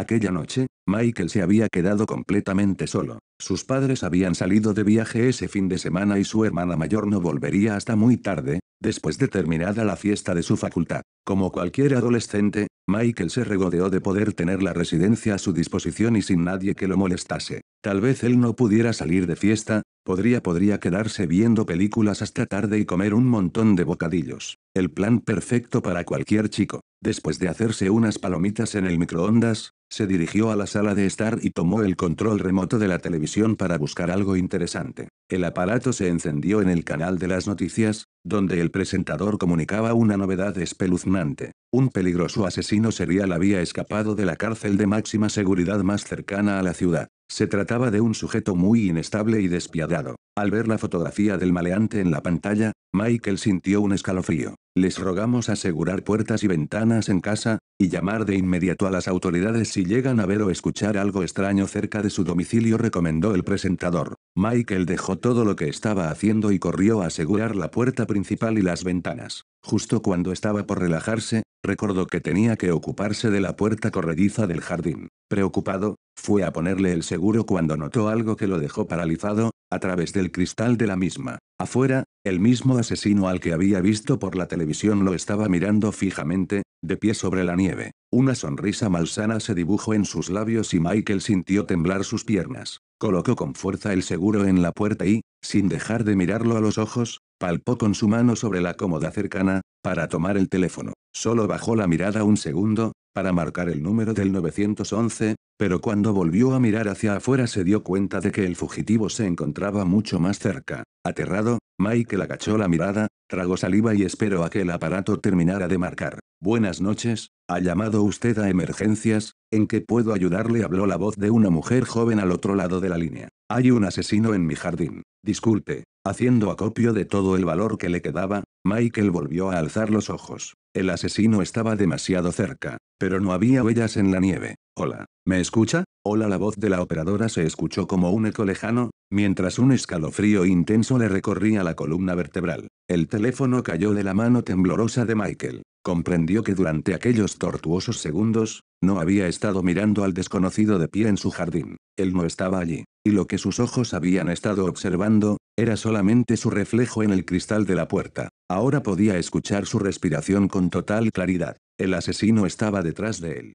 Aquella noche, Michael se había quedado completamente solo. Sus padres habían salido de viaje ese fin de semana y su hermana mayor no volvería hasta muy tarde, después de terminada la fiesta de su facultad. Como cualquier adolescente, Michael se regodeó de poder tener la residencia a su disposición y sin nadie que lo molestase. Tal vez él no pudiera salir de fiesta, podría podría quedarse viendo películas hasta tarde y comer un montón de bocadillos. El plan perfecto para cualquier chico. Después de hacerse unas palomitas en el microondas, se dirigió a la sala de estar y tomó el control remoto de la televisión para buscar algo interesante. El aparato se encendió en el canal de las noticias, donde el presentador comunicaba una novedad espeluznante. Un peligroso asesino serial había escapado de la cárcel de máxima seguridad más cercana a la ciudad. Se trataba de un sujeto muy inestable y despiadado. Al ver la fotografía del maleante en la pantalla, Michael sintió un escalofrío. Les rogamos asegurar puertas y ventanas en casa, y llamar de inmediato a las autoridades si llegan a ver o escuchar algo extraño cerca de su domicilio recomendó el presentador. Michael dejó todo lo que estaba haciendo y corrió a asegurar la puerta principal y las ventanas. Justo cuando estaba por relajarse, recordó que tenía que ocuparse de la puerta corrediza del jardín. Preocupado, fue a ponerle el seguro cuando notó algo que lo dejó paralizado, a través del cristal de la misma. Afuera, el mismo asesino al que había visto por la televisión lo estaba mirando fijamente, de pie sobre la nieve. Una sonrisa malsana se dibujó en sus labios y Michael sintió temblar sus piernas. Colocó con fuerza el seguro en la puerta y, sin dejar de mirarlo a los ojos, palpó con su mano sobre la cómoda cercana, para tomar el teléfono. Solo bajó la mirada un segundo, para marcar el número del 911, pero cuando volvió a mirar hacia afuera se dio cuenta de que el fugitivo se encontraba mucho más cerca. Aterrado, Michael agachó la mirada, tragó saliva y esperó a que el aparato terminara de marcar. Buenas noches, ¿ha llamado usted a emergencias? ¿En qué puedo ayudarle? habló la voz de una mujer joven al otro lado de la línea. Hay un asesino en mi jardín. Disculpe. Haciendo acopio de todo el valor que le quedaba, Michael volvió a alzar los ojos. El asesino estaba demasiado cerca, pero no había huellas en la nieve. Hola, ¿me escucha? Hola la voz de la operadora se escuchó como un eco lejano, mientras un escalofrío intenso le recorría la columna vertebral. El teléfono cayó de la mano temblorosa de Michael. Comprendió que durante aquellos tortuosos segundos, no había estado mirando al desconocido de pie en su jardín. Él no estaba allí. Y lo que sus ojos habían estado observando, era solamente su reflejo en el cristal de la puerta. Ahora podía escuchar su respiración con total claridad. El asesino estaba detrás de él.